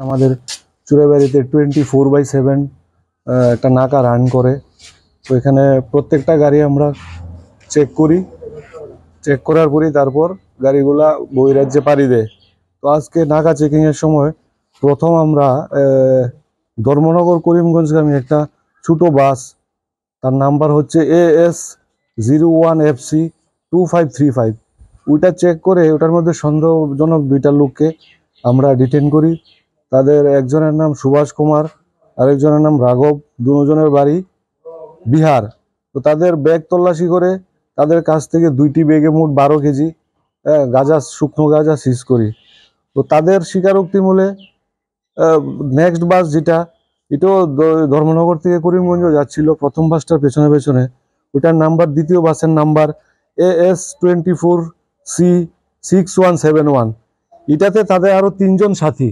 আমাদের চুড়াবাড়িতে twenty four by seven একটা নাকা রান করে। তো এখানে প্রত্যেকটা গাড়ি আমরা চেক করি। চেক করার পরই তারপর গাড়িগুলা বহিরাজ্যে পাড়ি দেয়। তো আজকে নাকা চেকিংয়ের সময় প্রথম আমরা ধর্মনগর করিমগঞ্জগামী একটা ছোটো বাস, তার নাম্বার হচ্ছে A S zero one F C two five three five ওইটা চেক করে ওটার মধ্যে সন্দেহজনক দুইটা লোককে আমরা ডিটেন করি। তাদের একজনের নাম সুভাষ কুমার আরেকজনের নাম রাঘব দুজনের বাড়ি বিহার। তো তাদের ব্যাগ তল্লাশি করে তাদের কাছ থেকে দুইটি ব্যাগে মোট বারো কেজি আহ, গাঁজা শুকনো গাঁজা সিজ করি। তো তাদের স্বীকারোক্তি মূলে নেক্সট বাস যেটা এটাও ধর্মনগর থেকে করিমগঞ্জ যাচ্ছিল প্রথম বাসটার পেছনে পেছনে। ওটার নাম্বার দ্বিতীয় বাসের number A S twenty four C six one seven one এটাতে তাদের আরও তিনজন সাথী।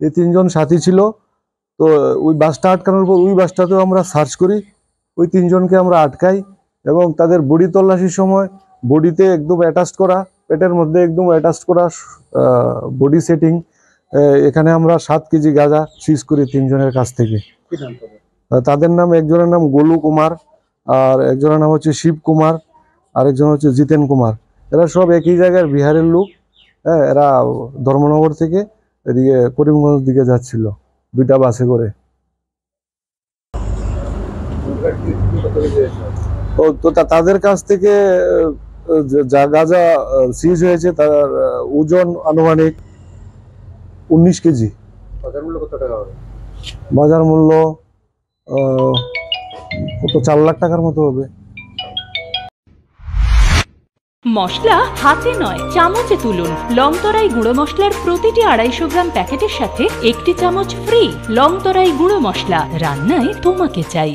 এই তিনজন সাথী ছিল। তো ওই বাসটা আটকানোর পর ওই বাসটাতেও আমরা সার্চ করি। ওই তিনজনকে আমরা আটকাই এবং তাদের বডি তল্লাশির সময় বডিতে একদম অ্যাটাচ করা পেটের মধ্যে একদম অ্যাটাচ করা বডি সেটিং এখানে আমরা সাত কেজি গাঁজা সিজ করি তিনজনের কাছ থেকে। তাদের নাম একজনের নাম গোলু কুমার আর একজনের নাম হচ্ছে শিব কুমার আরেকজন হচ্ছে জিতেন কুমার। এরা সব একই জায়গার বিহারের লোক। হ্যাঁ এরা ধর্মনগর থেকে। এদিকে করিমগঞ্জ দিকে যাচ্ছিল দুইটা বাসে করে। তো তাদের কাছ থেকে যা গাঁজা সিজ হয়েছে তার ওজন আনুমানিক উনিশ কেজি। বাজার মূল্য কত টাকা হবে? বাজার মূল্য কত চার লাখ টাকার মতো হবে। মশলা হাতে নয়, চামচে তুলুন। লংতরাই গুঁড়ো মশলার প্রতিটি আড়াইশো গ্রাম প্যাকেটের সাথে একটি চামচ ফ্রি লংতরাই গুঁড়ো মশলা। রান্নায় তোমাকে চাই।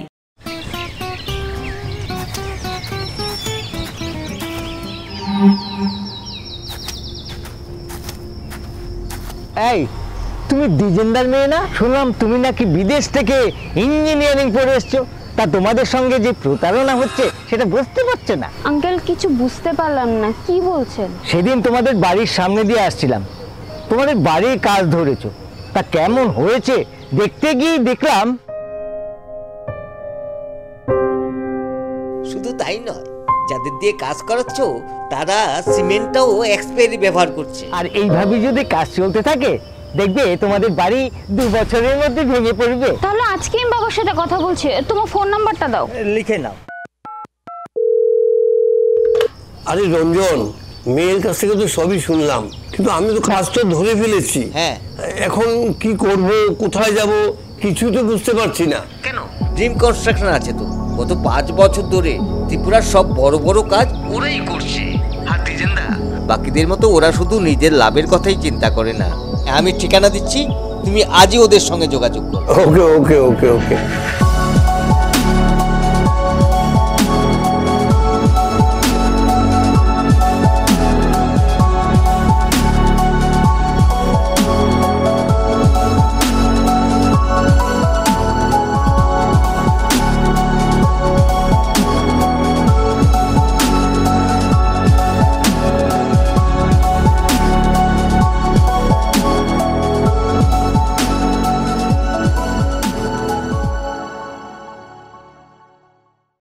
এই, তুমি ডিজেন্দার মেয়ে না? শুনলাম তুমি নাকি বিদেশ থেকে ইঞ্জিনিয়ারিং পড়ে এসছো। তা তোমাদের সঙ্গে যে প্রতারণা হচ্ছে সেটা বুঝতে পারছে না? আঙ্কেল কিছু বুঝতে পারলাম না কি বলছেন? সেদিন তোমাদের বাড়ির সামনে দিয়ে আসছিলাম। তোমাদের বাড়ির কাজ ধরেছো। তা কেমন হয়েছে? দেখতে গিয়ে দেখলাম। শুধু তাই নয় যাদের দিয়ে কাজ করাচ্ছ তারা সিমেন্টটাও এক্সপায়ারি ব্যবহার করছে। আর এইভাবে যদি কাজ চলতে থাকে দেখবে তোমাদের বাড়ি দু বছরের মধ্যে ভেঙে পড়বে। তাহলে আজকে আমি বাবার সাথে কথা বলছি তোমার ফোন নাম্বারটা দাও। লিখে নাও। আরে রঞ্জন মেয়ের কাছ থেকে তো সবই শুনলাম কিন্তু আমি তো কাজ তো ধরে ফেলেছি। হ্যাঁ। এখন কি করব কোথায় যাব কিছুই তো বুঝতে পারছি না। কেন? ড্রিম কনস্ট্রাকশন আছে তো। গত পাঁচ বছর ধরে ত্রিপুরার সব বড় বড় কাজ ওরাই করছে। আর বাকিদের মতো ওরা শুধু নিজের লাভের কথাই চিন্তা করে না। আমি ঠিকানা দিচ্ছি, তুমি আজই ওদের সঙ্গে যোগাযোগ করো। ওকে ওকে ওকে ওকে